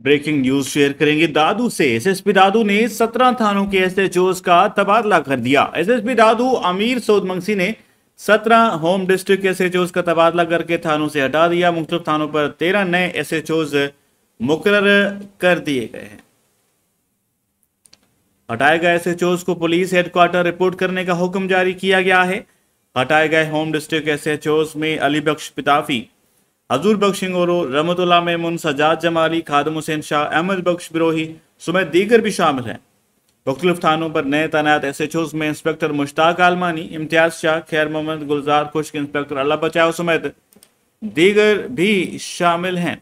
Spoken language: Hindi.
ब्रेकिंग न्यूज़ शेयर करेंगे दादू से। एसएसपी दादू ने 17 थानों के एसएचओस का तबादला कर दिया। एसएसपी दादू अमीर सऊद मंगसी ने 17 होम डिस्ट्रिक्ट एसएचओस का तबादला करके थानों से हटा दिया। मुख्तलिफ़ थानों पर 13 नए एसएचओस मुकर कर दिए गए हैं। हटाए गए एसएचओस को पुलिस हेडक्वार्टर रिपोर्ट करने का हुक्म जारी किया गया है। हटाए गए होम डिस्ट्रिक्ट एसएचओस में अली बख्श पिताफी हजूर बख्श इंगोरो रमतुल्ला मेमुन सजाद जमाली खादम हुसैन शाह अहमद बख्श बिरोही समेत दीगर भी शामिल हैं मुख्तलिफ़ थानों पर नए तैनात एस एच ओज में इंस्पेक्टर मुश्ताक आलमानी, इम्तियाज़ शाह, खैर मोहम्मद गुलजार, खुश्क इंस्पेक्टर अल्लाह बचाओ समेत दीगर भी शामिल हैं।